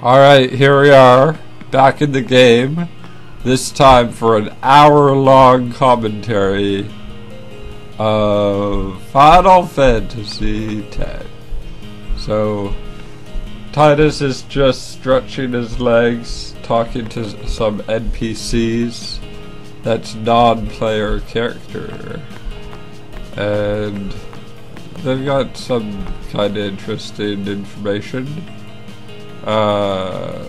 Alright, here we are, back in the game. This time for an hour long commentary of Final Fantasy X. So, Tidus is just stretching his legs, talking to some NPCs. That's non player character. And they've got some kind of interesting information. Uh,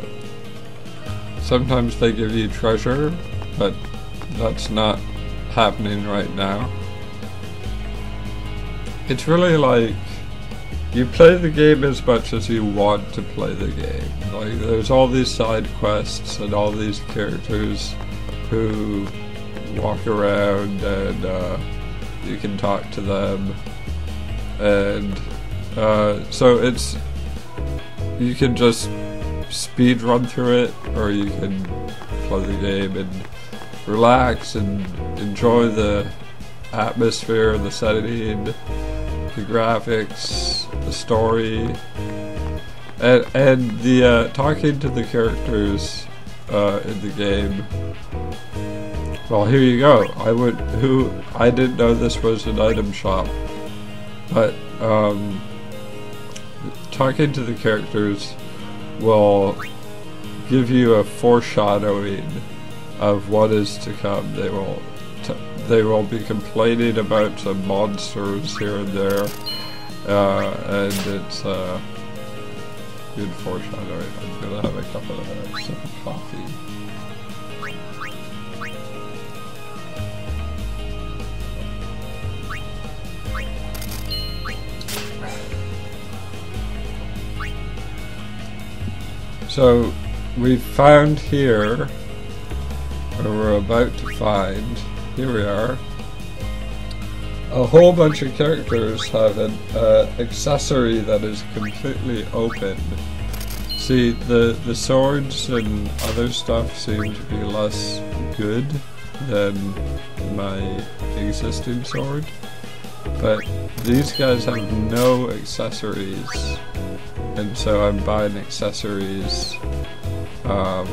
sometimes they give you treasure, but that's not happening right now. It's really like you play the game as much as you want to play the game. Like there's all these side quests and all these characters who walk around and uh, you can talk to them and uh, so it's you can just speed run through it, or you can play the game and relax and enjoy the atmosphere, the setting, the graphics, the story, and and the uh, talking to the characters uh, in the game. Well, here you go. I would who I didn't know this was an item shop, but um, talking to the characters will give you a foreshadowing of what is to come. They will they will be complaining about some monsters here and there, uh, and it's uh, good foreshadowing. I'm gonna have a cup of some coffee. So we found here, or we're about to find, here we are, a whole bunch of characters have an uh, accessory that is completely open. See, the, the swords and other stuff seem to be less good than my existing sword, but these guys have no accessories and so I'm buying accessories um,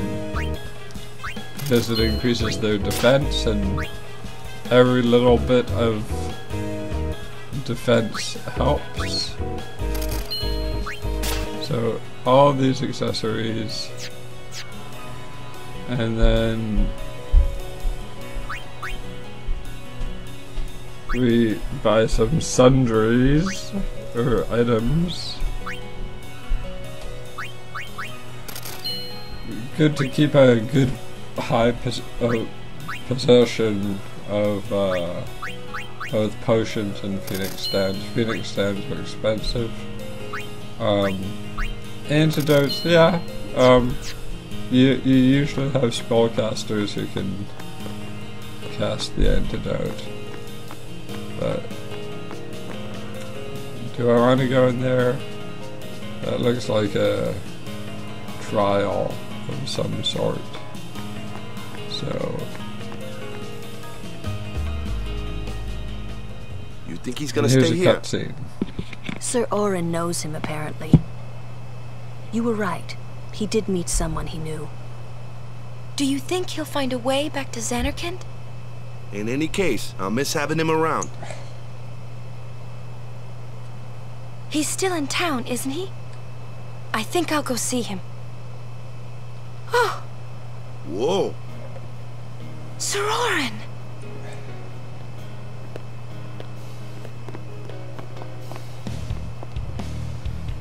because it increases their defense and every little bit of defense helps. So all these accessories and then we buy some sundries or items good to keep a good high pos uh, possession of uh, both potions and phoenix stands. Phoenix stands are expensive. Um, antidotes, yeah. Um, you you usually have spellcasters who can cast the antidote, but do I want to go in there? That looks like a trial of some sort. So. You think he's gonna stay here? Cutscene. Sir Auron knows him, apparently. You were right. He did meet someone he knew. Do you think he'll find a way back to Zanarkand? In any case, I'll miss having him around. He's still in town, isn't he? I think I'll go see him. Oh! Whoa! Sir Auron!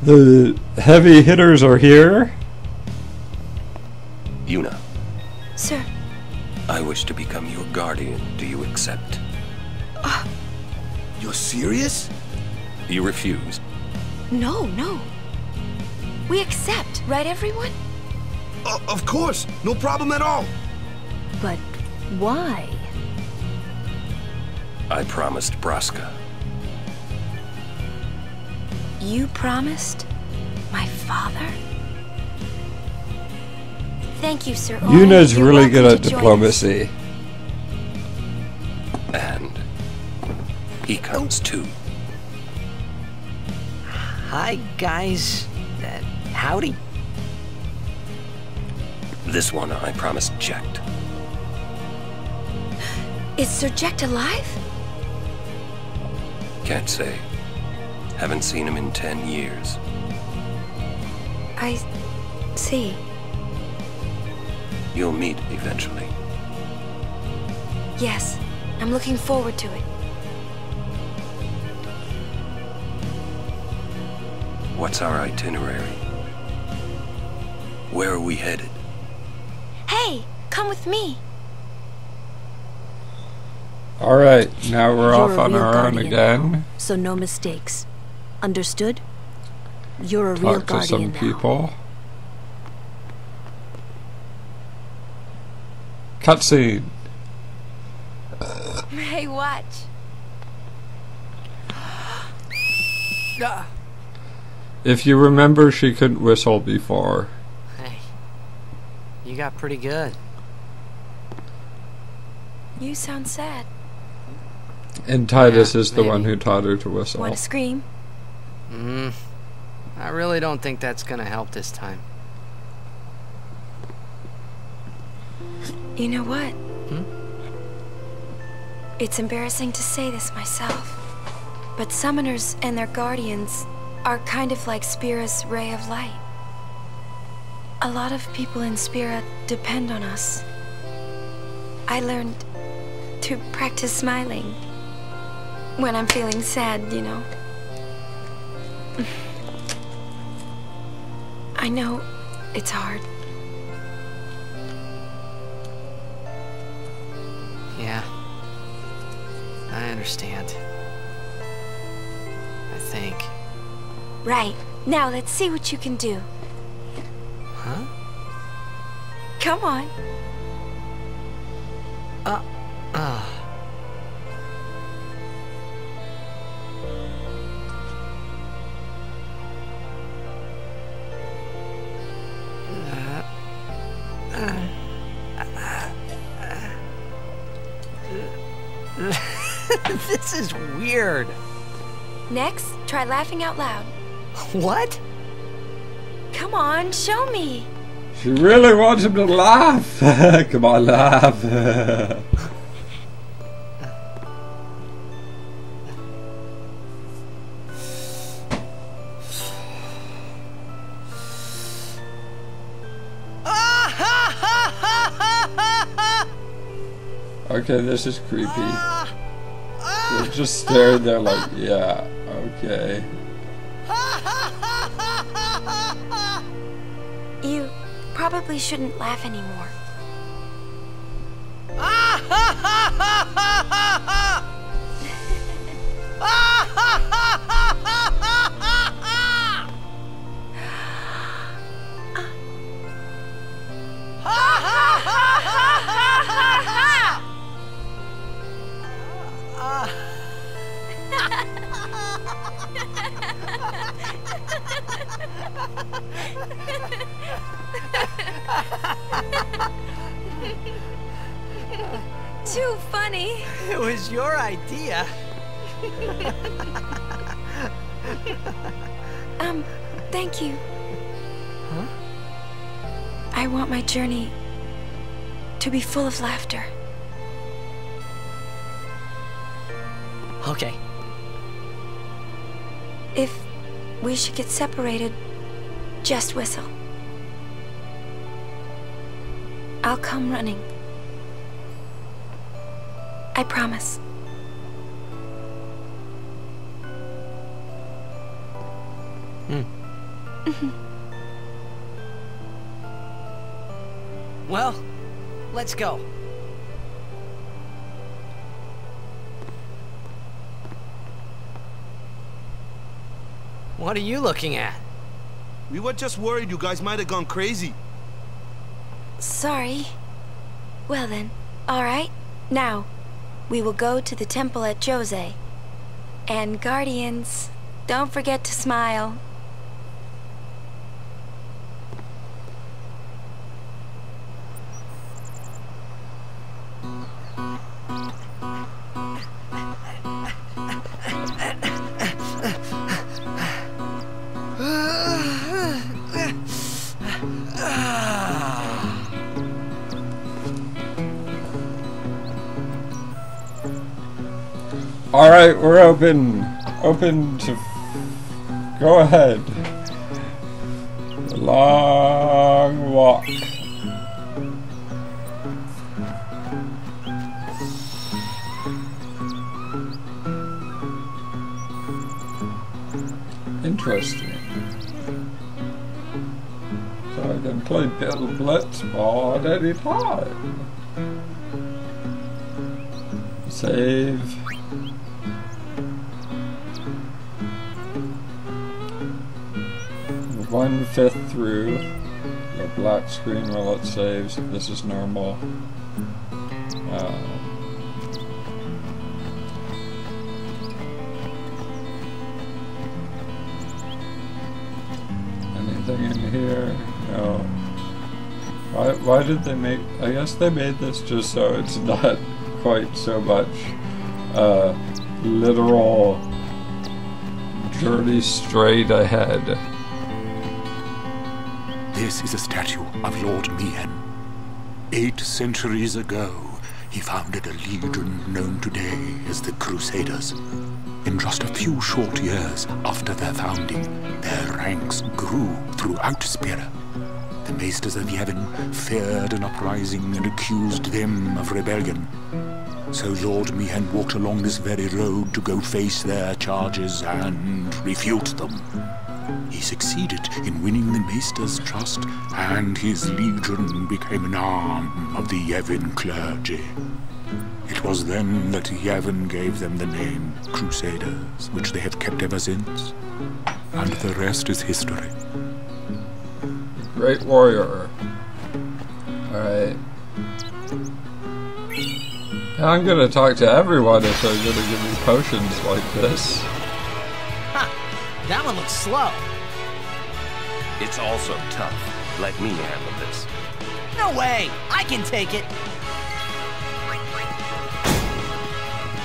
The heavy hitters are here. Yuna. Sir. I wish to become your guardian. Do you accept? Uh, You're serious? You refuse? No, no. We accept, right everyone? Uh, of course, no problem at all. But why? I promised Braska. You promised? My father? Thank you, Sir Yuna's really good at diplomacy. And he comes too. Hi, guys. Uh, howdy. This one I promised checked. Is Sir Jecht alive? Can't say. Haven't seen him in ten years. I see. You'll meet eventually. Yes, I'm looking forward to it. What's our itinerary? Where are we headed? Hey, come with me. Alright, now we're You're off on our own again. now, so no mistakes. Understood? You're a real Talk to some now. people. Cutscene. Hey, watch. If you remember, she couldn't whistle before. Hey, you got pretty good. You sound sad. And Tidus Yeah, is the one who taught her to whistle. Want to scream? Mm, I really don't think that's gonna help this time. You know what? Hmm? It's embarrassing to say this myself, but summoners and their guardians are kind of like Spira's ray of light. A lot of people in Spira depend on us. I learned to practice smiling when I'm feeling sad, you know. I know it's hard. Yeah. I understand. I think. Right. Now let's see what you can do. Huh? Come on. Ah. this is weird. Next, try laughing out loud. What? Come on, show me. She really wants him to laugh. Come on, laugh. okay, this is creepy. They're just staring there like, yeah, okay. Probably shouldn't laugh anymore. Too funny. It was your idea. Um, thank you. Huh? I want my journey to be full of laughter. Okay. If we should get separated, just whistle. I'll come running. I promise. Hmm. Mm-hmm. Well, let's go. What are you looking at? We were just worried you guys might have gone crazy. Sorry. Well then, alright. Now, we will go to the temple at Djose. And Guardians, don't forget to smile. We're open. Open to... Go ahead. Long walk. Interesting. So I can play Bill Blitzball at any time. Save. One fifth through the black screen while it saves. This is normal. Um, anything in here? No. Why, why did they make... I guess they made this just so it's not quite so much uh, literal journey straight ahead. This is a statue of Lord Mihen. Eight centuries ago, he founded a legion known today as the Crusaders. In just a few short years after their founding, their ranks grew throughout Spira. The Maesters of Yevon feared an uprising and accused them of rebellion. So Lord Mihen walked along this very road to go face their charges and refute them. He succeeded in winning the Maester's trust, and his legion became an arm of the Yevon clergy. It was then that Yevon gave them the name Crusaders, which they have kept ever since. And the rest is history. Great warrior. Alright. I'm gonna talk to everyone if they're gonna give me potions like this. Ha! That one looks slow. It's also tough. Let me handle this. No way! I can take it!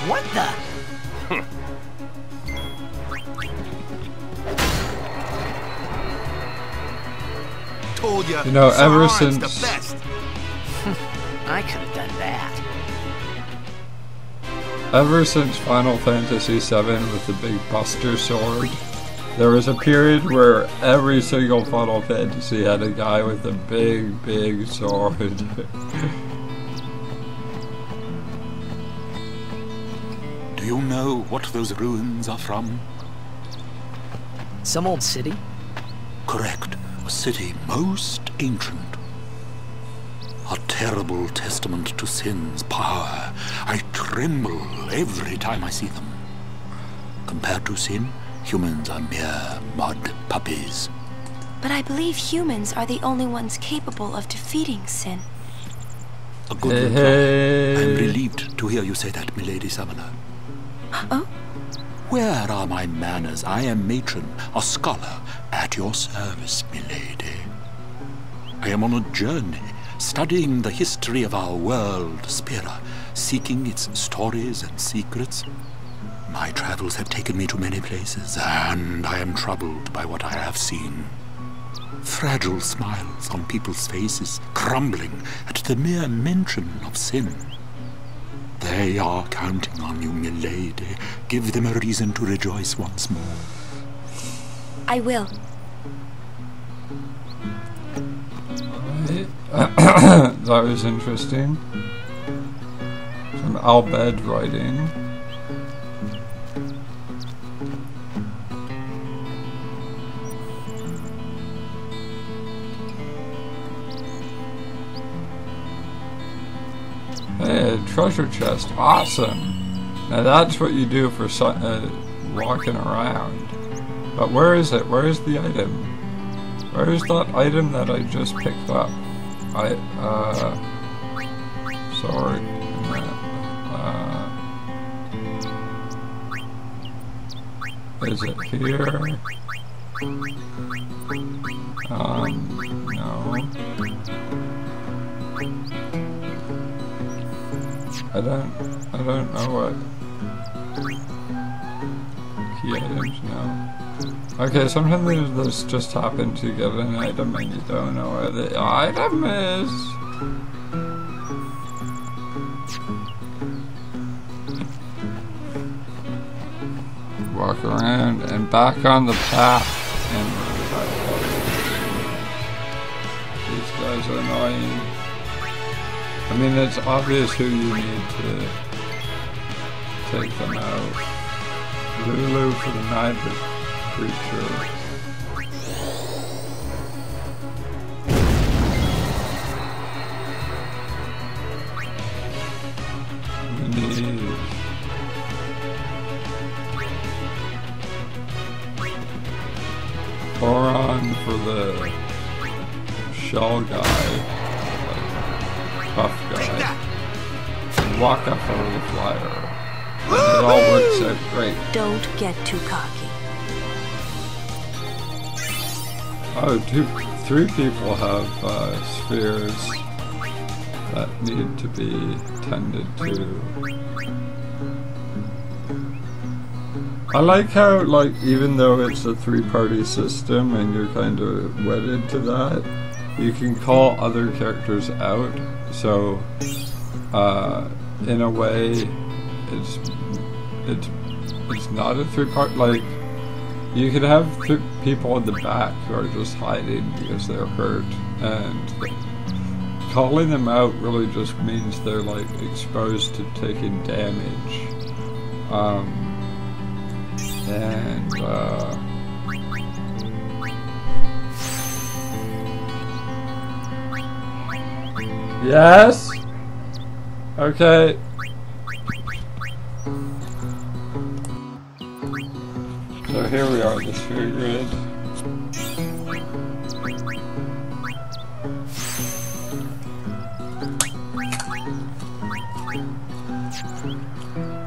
What the? Told ya. You know, ever Sahar's since- the best. I could have done that. Ever since Final Fantasy VII with the big Buster Sword, there was a period where every single Final Fantasy had a guy with a big, big sword. Do you know what those ruins are from? Some old city? Correct. A city most ancient. A terrible testament to sin's power. I tremble every time I see them. Compared to sin, humans are mere mud puppies. But I believe humans are the only ones capable of defeating sin. A good Hey, reply. I'm relieved to hear you say that, milady summoner. Oh? Where are my manners? I am matron, a scholar, at your service, milady. I am on a journey, studying the history of our world, Spira, seeking its stories and secrets. My travels have taken me to many places, and I am troubled by what I have seen. Fragile smiles on people's faces, crumbling at the mere mention of sin. They are counting on you, milady. Give them a reason to rejoice once more. I will. that was interesting. Some Al Bhed writing. Hey, a treasure chest. Awesome. Now that's what you do for uh, walking around. But where is it? Where is the item? Where is that item that I just picked up? I, uh, sorry. Uh, is it here? Um, I don't, I don't know what. Key items, no. Okay, sometimes this just happen to get an item and you don't know where the item is. walk around and back on the path. And these guys are annoying. I mean, it's obvious who you need to take them out. Lulu for the magic creature. We two, three people have uh, spheres that need to be tended to. I like how, like, even though it's a three-party system and you're kind of wedded to that, you can call other characters out. So, uh, in a way, it's it's it's not a three-part. Like, you could have people in the back who are just hiding because they're hurt, and calling them out really just means they're like exposed to taking damage. Um, and uh, yes, okay. Here we are, the sphere grid.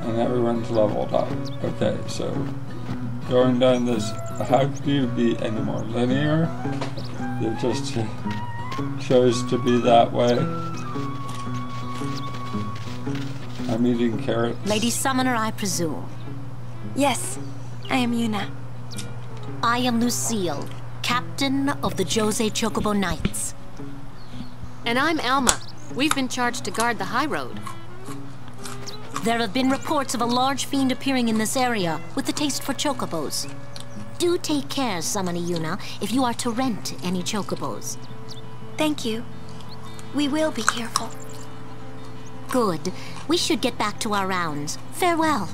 And everyone's leveled up. Okay, so going down this, how could you be any more linear? It just chose to be that way. I'm eating carrots. Lady Summoner, I presume. Yes, I am Yuna. I am Lucille, captain of the Djose Chocobo Knights. And I'm Alma. We've been charged to guard the high road. There have been reports of a large fiend appearing in this area with a taste for chocobos. Do take care, Summoner Yuna, if you are to rent any chocobos. Thank you. We will be careful. Good. We should get back to our rounds. Farewell.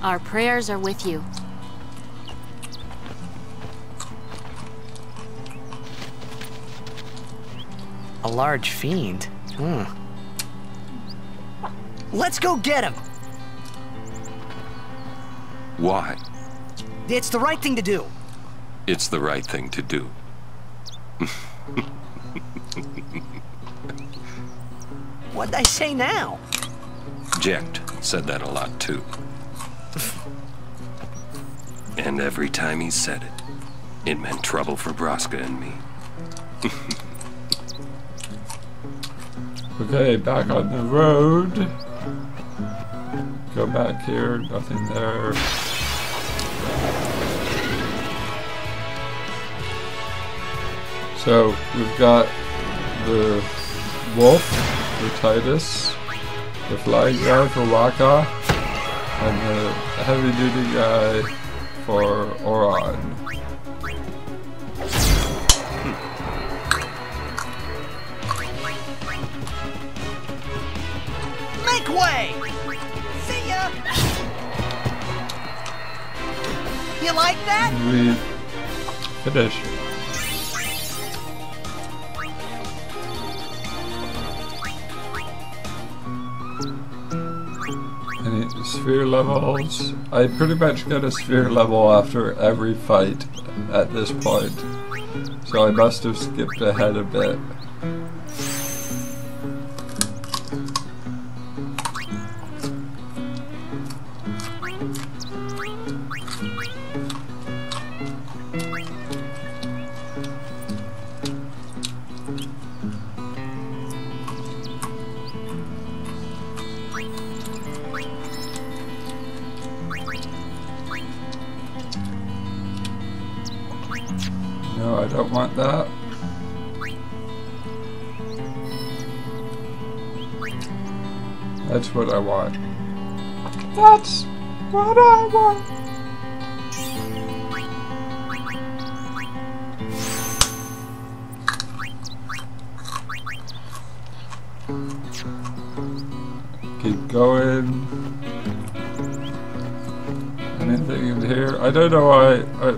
Our prayers are with you. A large fiend? Hmm. Let's go get him. Why? It's the right thing to do. It's the right thing to do. What'd I say now? Jecht said that a lot too. and every time he said it, it meant trouble for Braska and me. Okay, back on the road. Go back here, nothing there. So we've got the wolf for Tidus, the flying guy for Wakka, and the heavy duty guy for Auron. See ya! You like that? We finish. Any sphere levels? I pretty much get a sphere level after every fight at this point. So I must have skipped ahead a bit.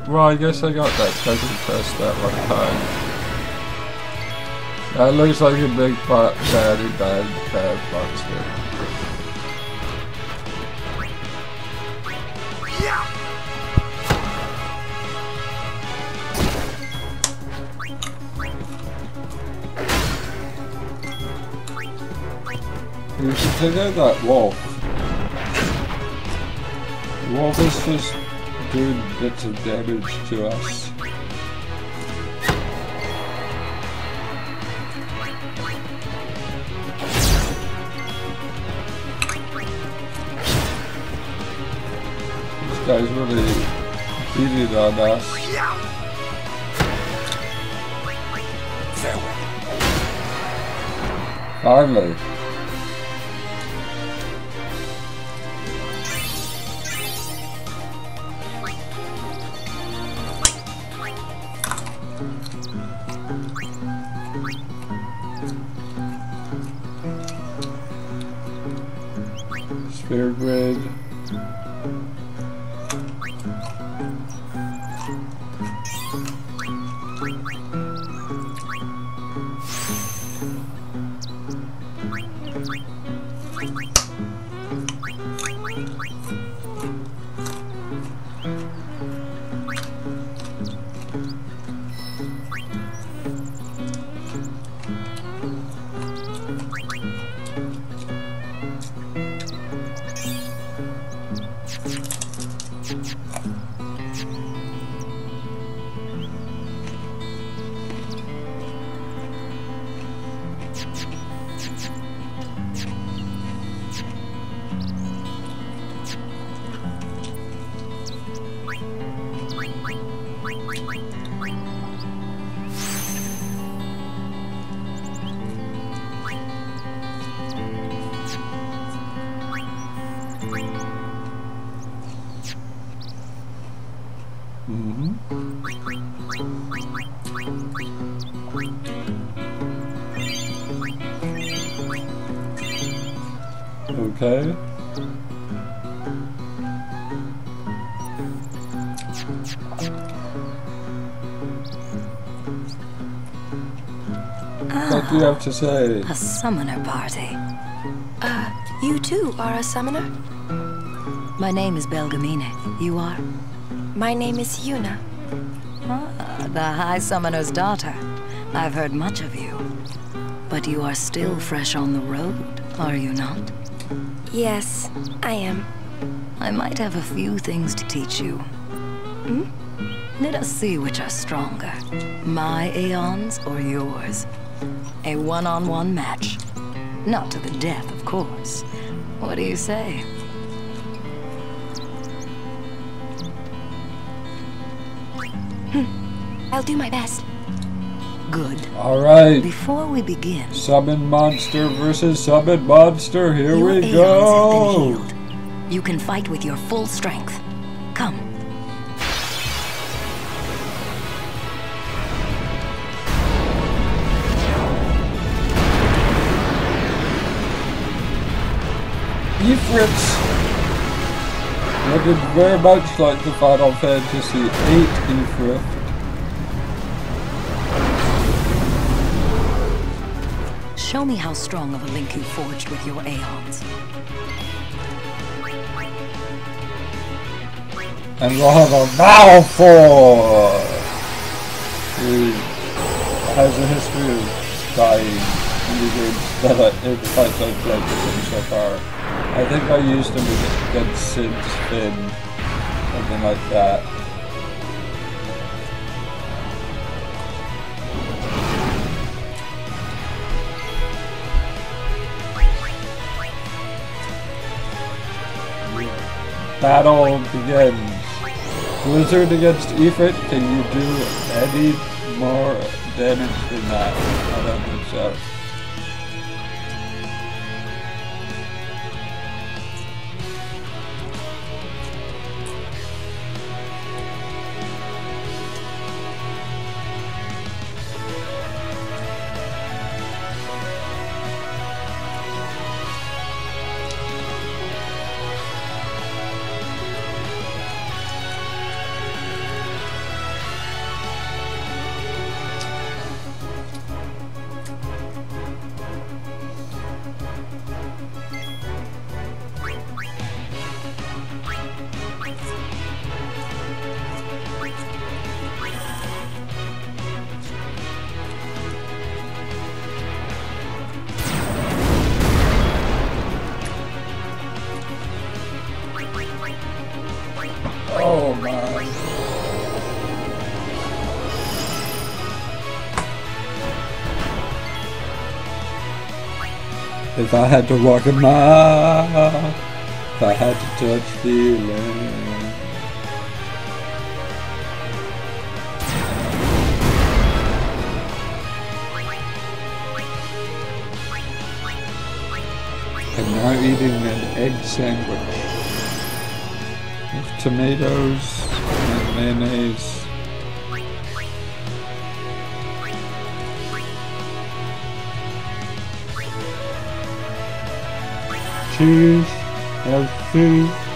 Why. I, guess I got that treasure chest that one time. That looks like a big bad, bad, bad, bad monster. You should take out that wolf. Wolf is just doing bits of damage to us. This guy's really beating on us. Finally. Okay. What do you have to say? A summoner party. Uh, you too are a summoner? My name is Belgemine. You are? My name is Yuna. Ah, the High Summoner's daughter. I've heard much of you. But you are still fresh on the road, are you not? Yes, I am. I might have a few things to teach you. Hmm? Let us see which are stronger. My Aeons or yours? A one-on-one match. Not to the death, of course. What do you say? Hmm. I'll do my best. Good. Alright. Before we begin... Summon monster versus summon monster. Here your we go. Have been healed. You can fight with your full strength. Come. Ifrits looking very much like the Final Fantasy VIII Ifrit. Show me how strong of a link you forged with your Aeons. And we'll have a Valefor! Who has a history of dying in the games that I, in the fights I've played with him so far. I think I used him against Sid's Finn, something like that. Battle begins. Blizzard against Ifrit, can you do any more damage than that? I don't think so. If I had to walk a mile, if I had to touch feeling. I'm now eating an egg sandwich with tomatoes and mayonnaise. Cheese, have food.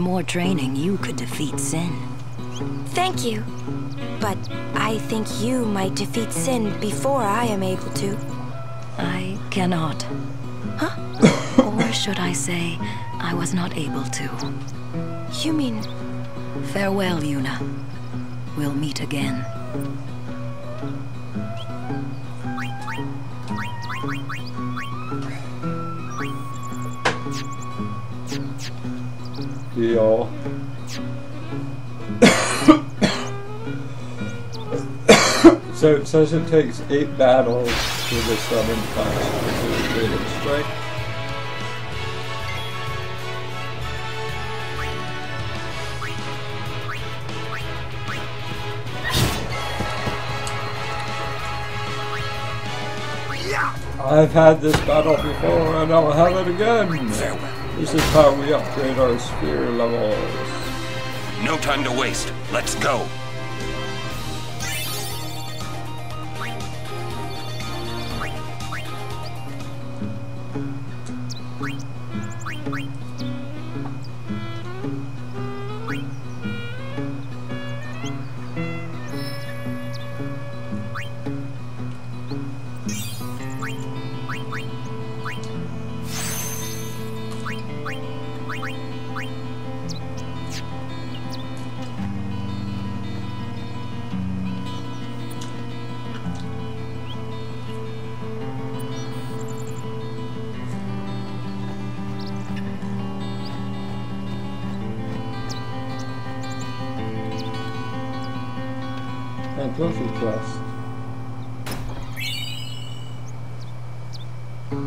More training, you could defeat Sin. Thank you. But I think you might defeat Sin before I am able to. I cannot. Huh? or should I say, I was not able to. You mean... Farewell, Yuna. We'll meet again. Deal. so it says it takes eight battles for the summon class to complete its strike. I've had this battle before and I'll have it again. This is how we upgrade our sphere levels. No time to waste. Let's go. Okay.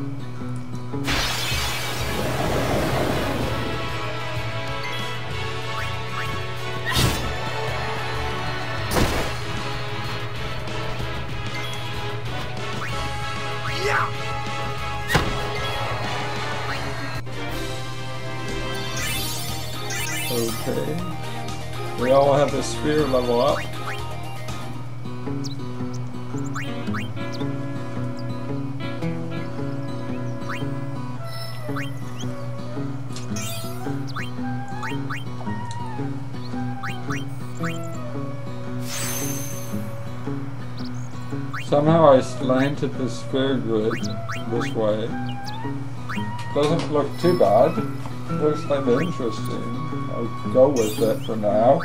We all have the sphere level up. I slanted the grid this way. Doesn't look too bad. Looks kind of interesting. I'll go with it for now.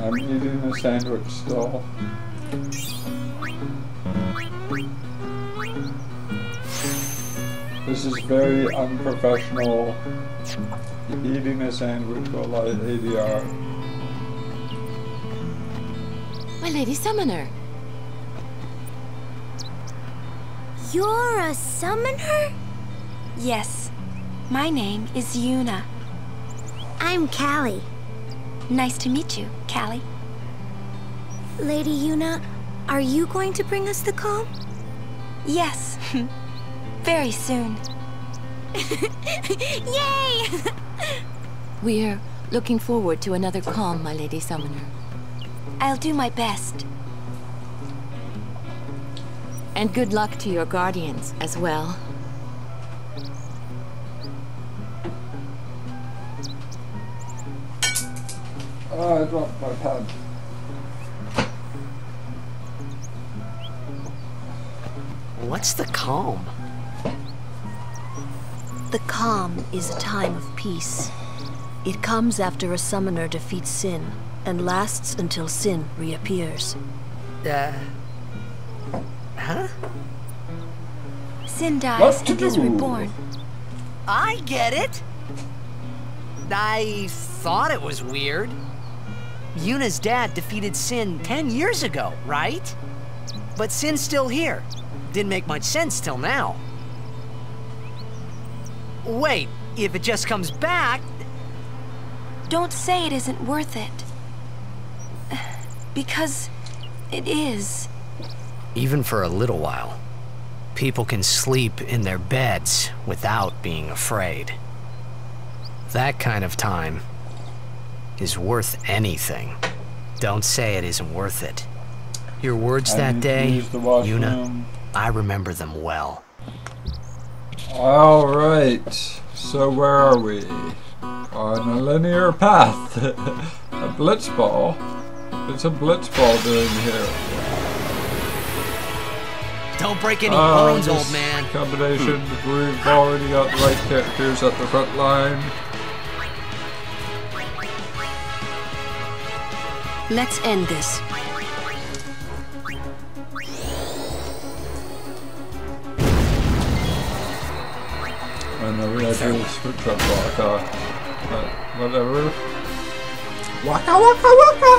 I'm eating a sandwich still. This is very unprofessional. Eating a sandwich while I ADR. My Lady Summoner. You're a summoner? Yes. My name is Yuna. I'm Calli. Nice to meet you, Calli. Lady Yuna, are you going to bring us the calm? Yes. Very soon. Yay! We're looking forward to another calm, my Lady Summoner. I'll do my best. And good luck to your guardians as well. Oh, I dropped my pen. What's the calm? The calm is a time of peace. It comes after a summoner defeats sin and lasts until sin reappears. Uh. Huh? Sin dies What to and is reborn. I get it. I thought it was weird. Yuna's dad defeated Sin 10 years ago, right? But Sin's still here. Didn't make much sense till now. Wait, if it just comes back, Don't say it isn't worth it. Because it is. Even for a little while, people can sleep in their beds without being afraid. That kind of time is worth anything. Don't say it isn't worth it. Your words I that day, use the Yuna. I remember them well. Alright, so where are we? On a linear path. a blitzball? What's a blitzball doing here? don't break any Oh, bones, old man. Combination, hmm. we've already got the right characters at the front line. Let's end this. And then we had to switch up Wakka. But whatever. Waka waka waka!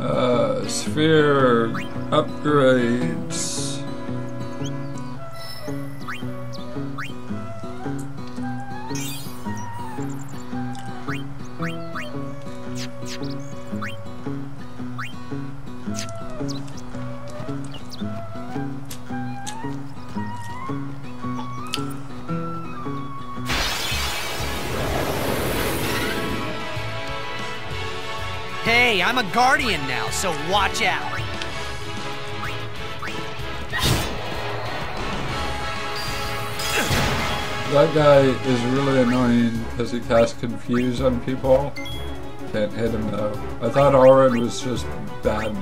Uh, sphere upgrades. Guardian now, so watch out. That guy is really annoying because he casts confuse on people. Can't hit him though. I thought Auron was just bad,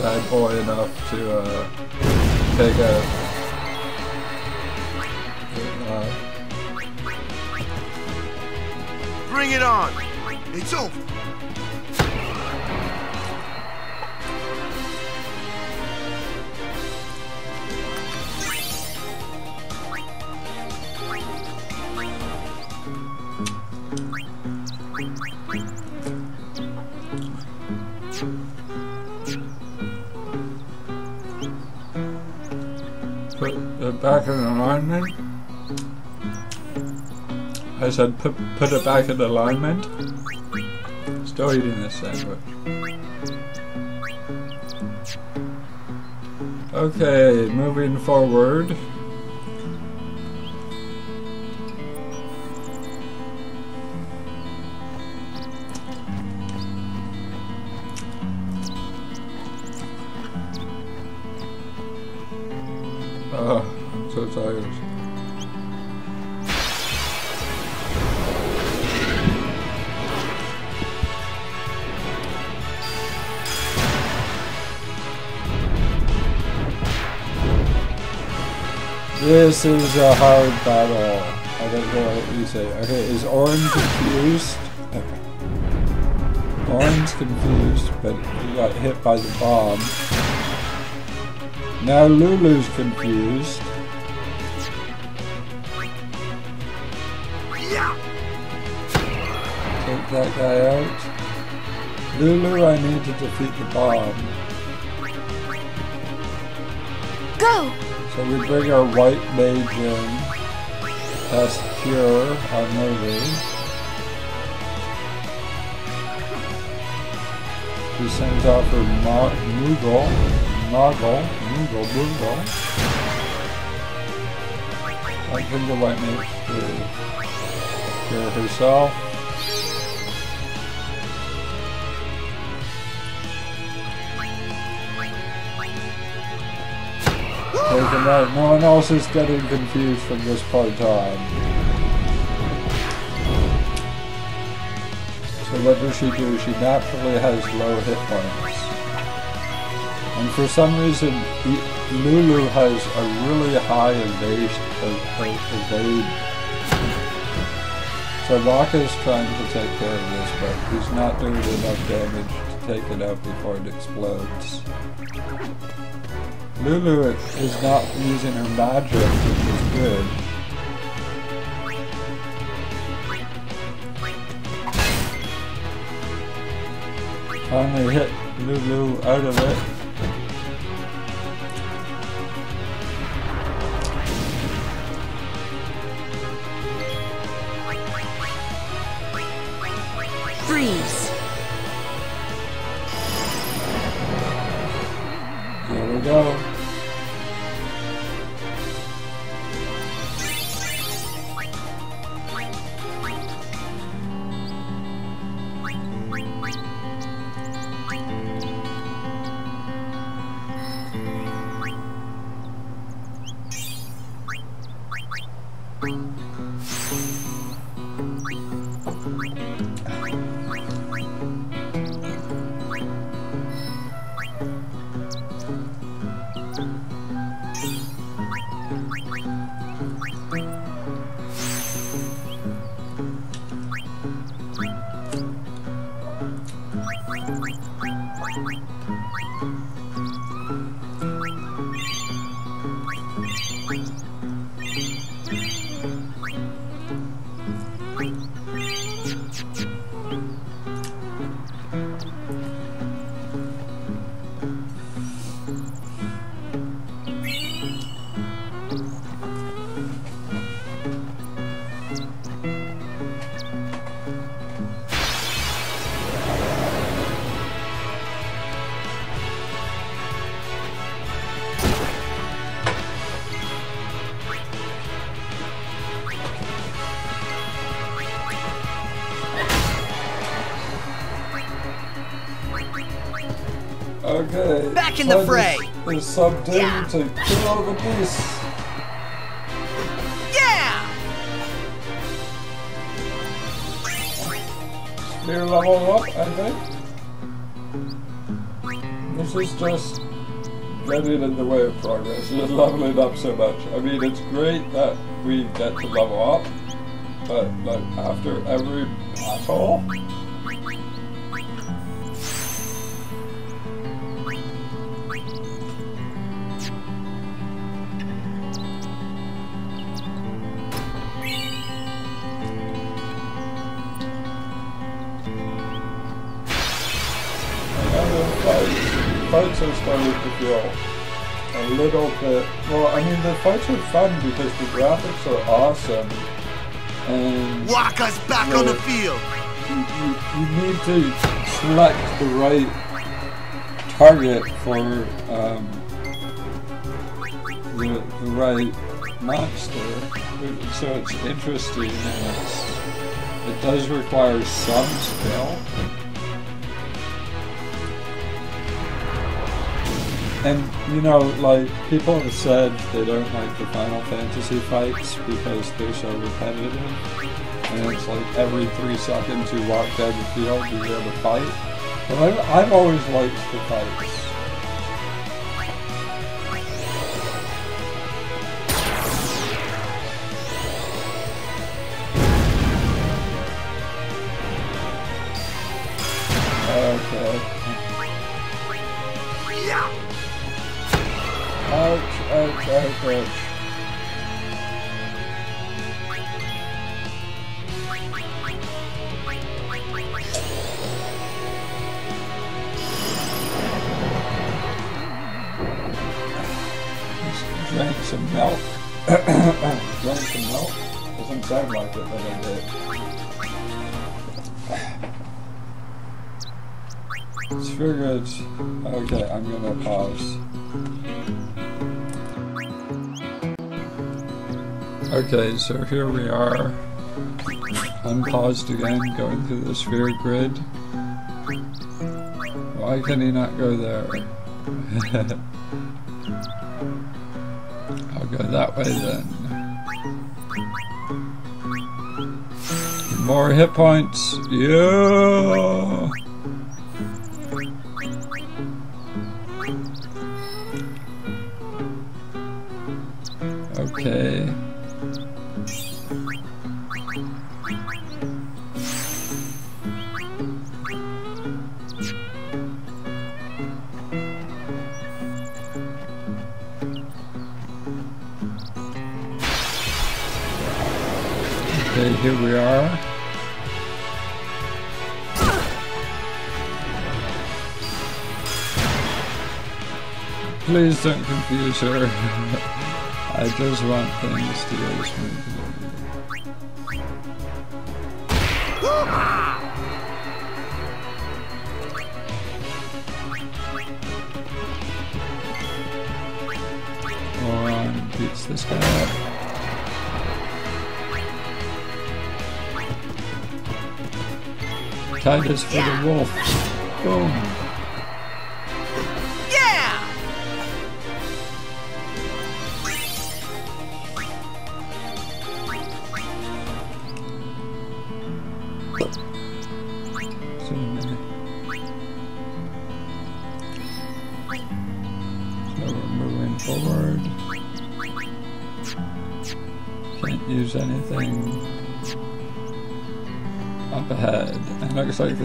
bad boy enough to uh, take a. Uh, Bring it on. It's over. Back in alignment. I said put put it back in alignment. Still eating this sandwich. Okay, moving forward. This is a hard battle. I don't know what you say. Okay, is Orange confused? Orange confused, but he got hit by the bomb. Now Lulu's confused. That guy out. Lulu, I need to defeat the bomb. Go! So we bring our white mage in. That's Cure on Lulu. He sends off her Mo Moogle. Moggle. Moogle. Moogle. I bring the white mage to cure herself. Out. No one else is getting confused from this point on. So what does she do? She naturally has low hit points. And for some reason, Lulu has a really high evasion, evade. So Wakka's trying to take care of this, but he's not doing enough damage to take it out before it explodes. Lulu is not using her magic, which is good. Finally hit Lulu out of it. Okay. Back in the fray. Is, is something to kill all the beast. Yeah! Sphere level up, I think. This is just getting in the way of progress. It's leveling up so much. I mean, it's great that we get to level up, but like after every battle, little bit. Well, I mean, the fights are fun because the graphics are awesome, and Wakka's back on the field. you, you, you need to select the right target for um, the, the right monster. So it's interesting and it's, it does require some skill. And you know, like people have said they don't like the Final Fantasy fights because they're so repetitive. And it's like every three seconds you walk down the field, you hear the fight. But I've, I've always liked the fights. Okay. Ouch, ouch, ouch, ouch. drank some milk. drank some milk. Doesn't sound like it, but I did. It's figured. Okay, I'm gonna pause. Okay, so here we are. Unpaused again, going through the sphere grid. Why can he not go there? I'll go that way then. More hit points. Yeah. Please don't confuse her. I just want things to go smoothly. Moron beats this guy up. Tidus for the wolf. Boom.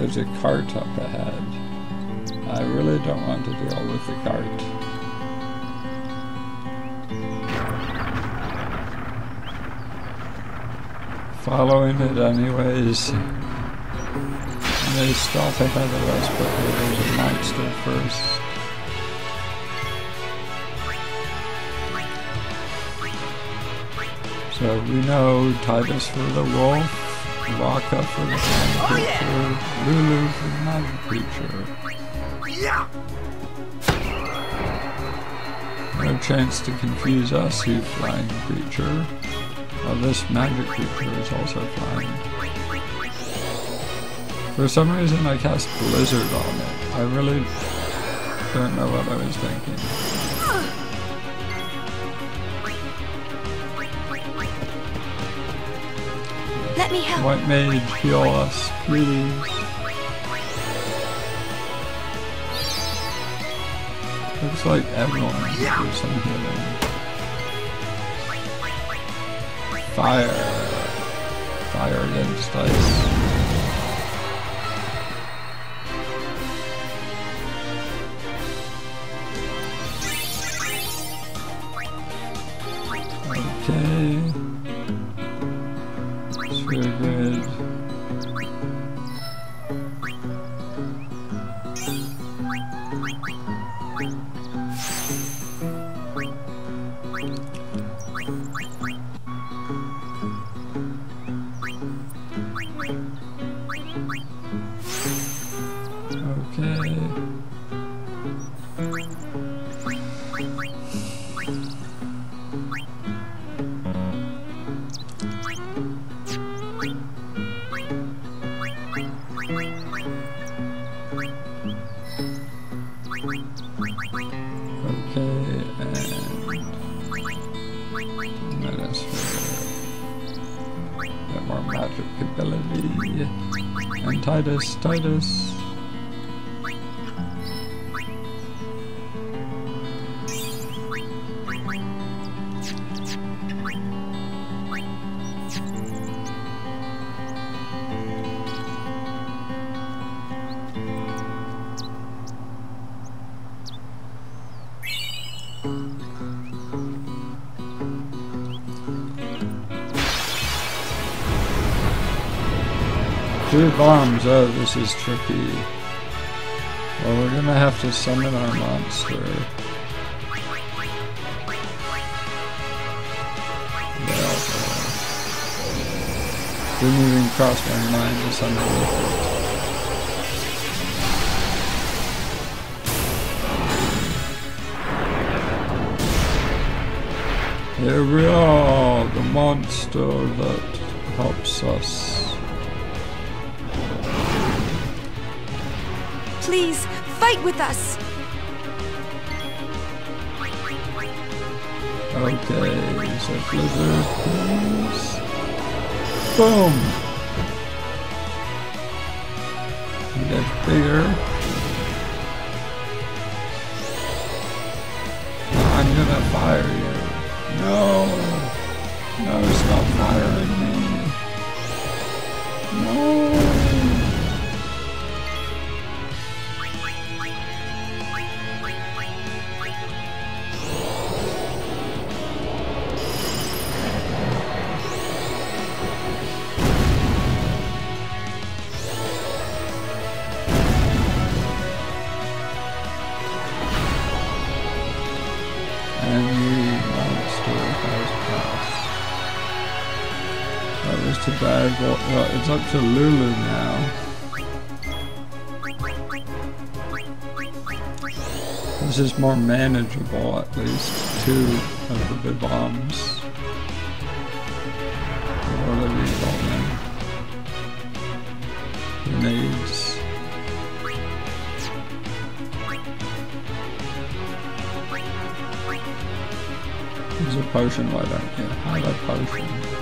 There's a cart up ahead. I really don't want to deal with the cart. Following it anyways. They stop ahead of us, but there's a monster first. So we know Tidus for the wolf, Waka for the oh, flying creature, Lulu for the magic creature. Yeah! No chance to confuse us, you flying creature. Well, this magic creature is also flying. For some reason I cast Blizzard on it. I really don't know what I was thinking. Let me help. White mage, heal us, please. Looks like everyone do some healing. Fire. Fire against ice. And Tidus, bombs. Oh, this is tricky. Well, we're gonna have to summon our monster. Didn't even cross my mind to summon it. Here we are, the monster that helps us. Please, fight with us! Okay, so blizzard, please. Boom! Get bigger. I'm gonna fire you. No! No, stop firing me. No! Up to Lulu now. This is more manageable, at least. Two of the big bombs. What do we call them? Grenades. There's a potion, why don't you have a potion?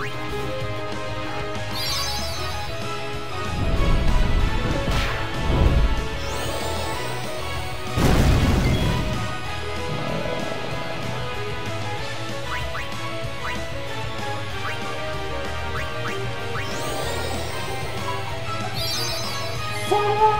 Be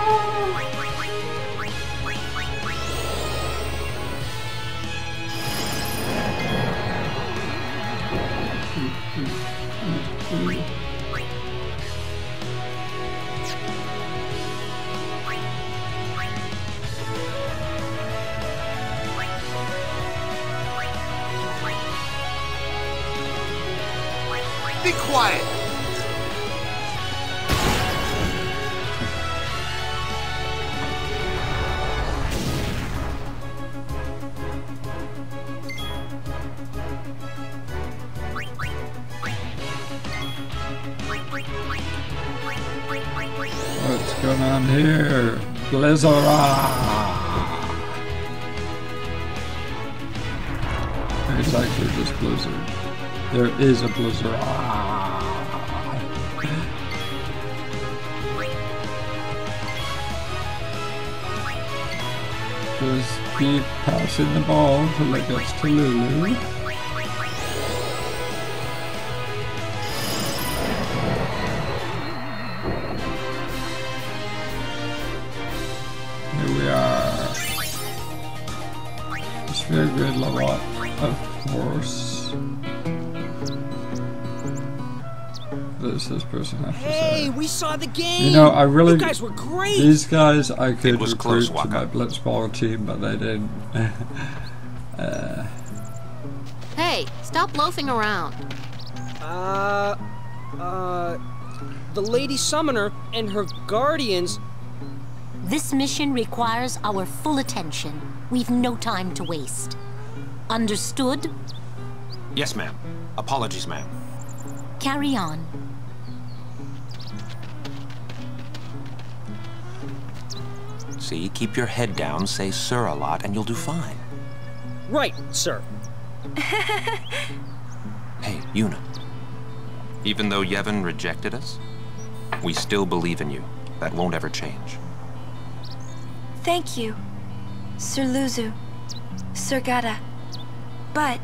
Blizzara! It's actually just Blizzard. There is a Blizzard. Just keep passing the ball till it gets to Lulu. Does this person have to Hey, say? we saw the game. You know, I really. You guys were great. These guys I could was recruit close, to Wakka. my Blitzball team, but they didn't. uh, Hey, stop loafing around. Uh, uh, the Lady Summoner and her guardians. This mission requires our full attention. We've no time to waste. Understood? Yes, ma'am. Apologies, ma'am. Carry on. See, keep your head down, say sir a lot, and you'll do fine. Right, sir. Hey, Yuna. Even though Yevon rejected us, we still believe in you. That won't ever change. Thank you, Sir Luzzu, Sir Gatta. But,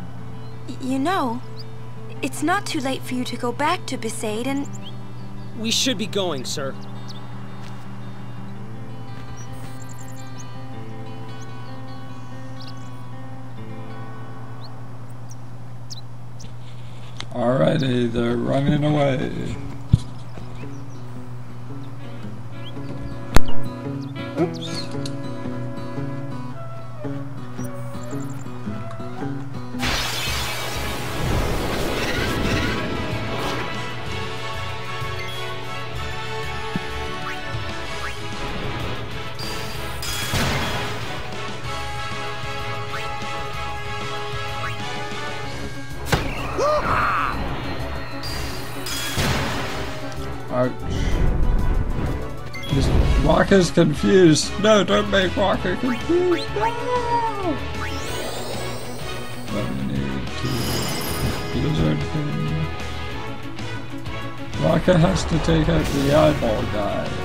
you know, it's not too late for you to go back to Besaid and We should be going, sir. Alrighty, they're running away. Wakka's confused. No, don't make Wakka confused. No! But need to blizzard. Wakka has to take out the eyeball guy.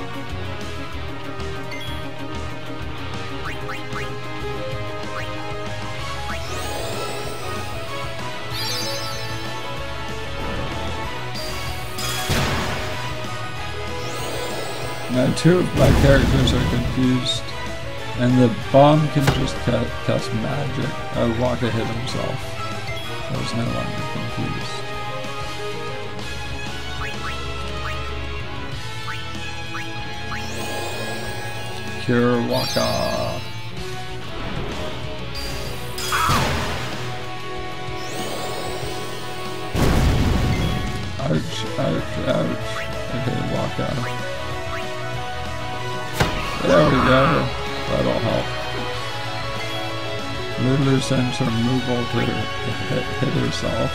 Now two of my characters are confused, and the bomb can just ca cast magic. Uh, Wakka hit himself. I was no longer confused. Cure Wakka. Ouch, ouch, ouch. Okay, Wakka. There we go. That'll help. Lulu sends her removal to hit, hit herself.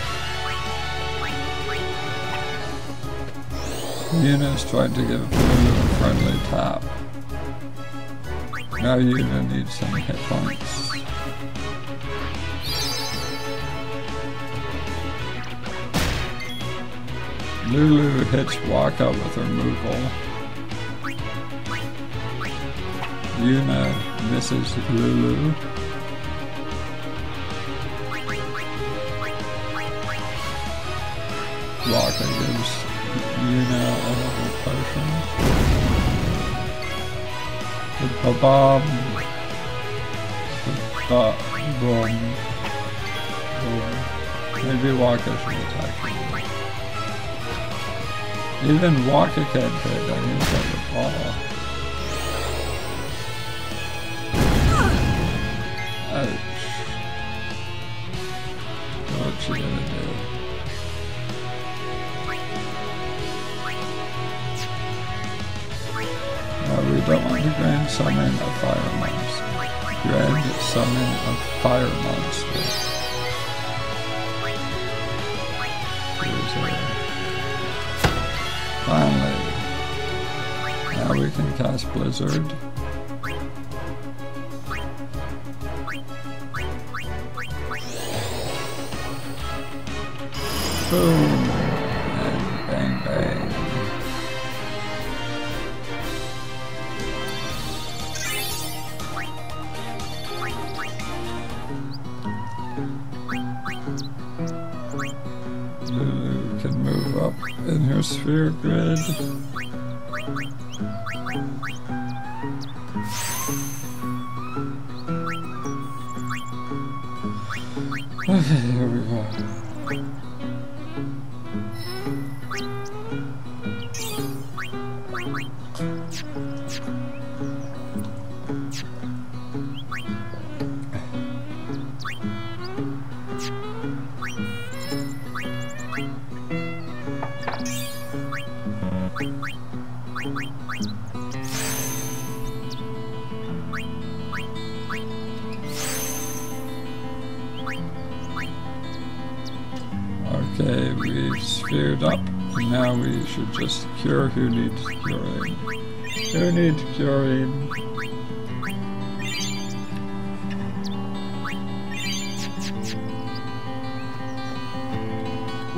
Yuna's trying to give Lulu a friendly tap. Now Yuna needs some hit points. Lulu hits Wakka with removal. Yuna misses Lulu. Wakka gives Yuna another potion. The ba-bomb. The ba-boom. Maybe Wakka should attack Yuna. Even Wakka can't hit, I need that she gonna do? Grand summon a fire monster. Grand summon a fire monster. Here's a... Finally. Now we can cast Blizzard. Boom. And bang bang. Lulu can move up in her sphere grid.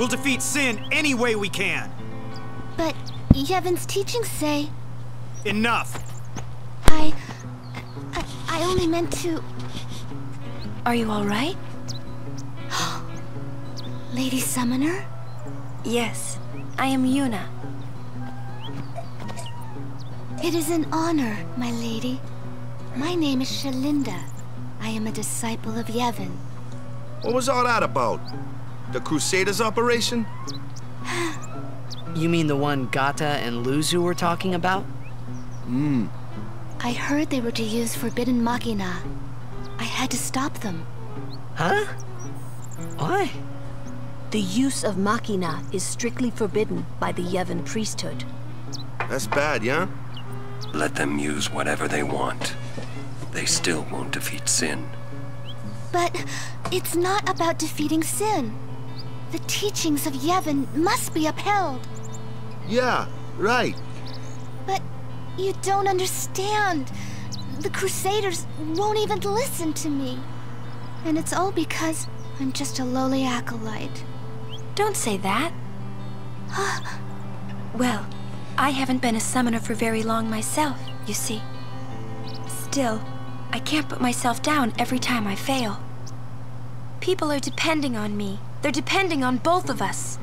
We'll defeat Sin any way we can. But Yevon's teachings say Enough. I, I. I only meant to. Are you alright? Lady Summoner? Yes, I am Yuna. It is an honor, my lady. My name is Shelinda. I am a disciple of Yevon. What was all that about? The Crusaders operation? You mean the one Gatta and Luzzu were talking about? Hmm. I heard they were to use Forbidden Machina. I had to stop them. Huh? Why? The use of Machina is strictly forbidden by the Yevon priesthood. That's bad, yeah? Let them use whatever they want. They still won't defeat sin. But it's not about defeating sin. The teachings of Yevon must be upheld. Yeah, Right. But you don't understand. The Crusaders won't even listen to me. And it's all because I'm just a lowly acolyte. Don't say that. well, I haven't been a summoner for very long myself, you see. Still, I can't put myself down every time I fail. People are depending on me. They're depending on both of us.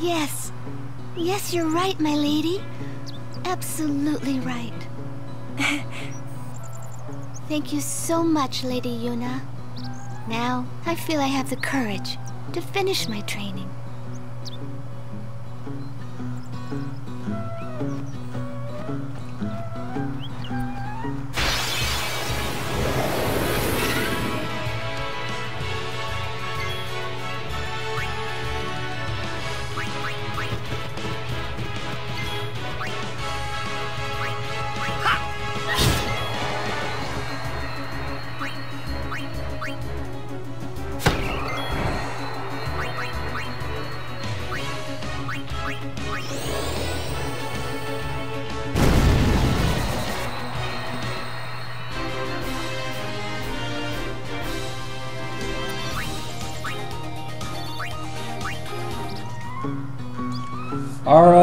Yes. Yes, you're right, my lady. Absolutely right. Thank you so much, Lady Yuna. Now, I feel I have the courage to finish my training.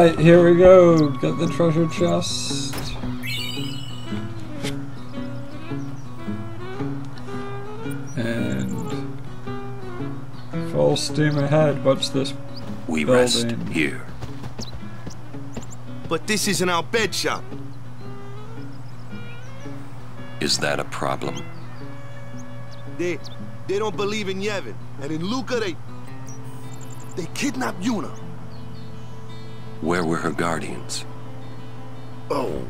Alright, here we go. Get the treasure chest. And full steam ahead. What's this We building? rest here. But this isn't our bed shop. Is that a problem? They they don't believe in Yevon. And in Luca they they kidnapped Yuna. Where were her guardians? Oh.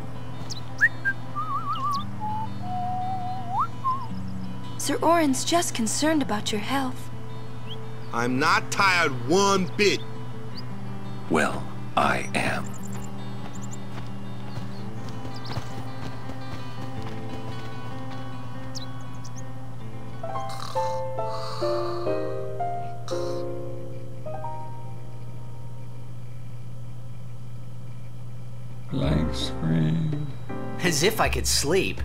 Sir Auron's just concerned about your health. I'm not tired one bit. Well, I am. As if I could sleep.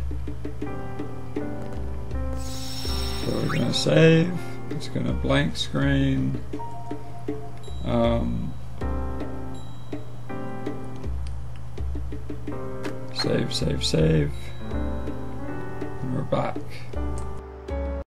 So we're gonna save. It's gonna blank screen. Um, save, save, save. And we're back.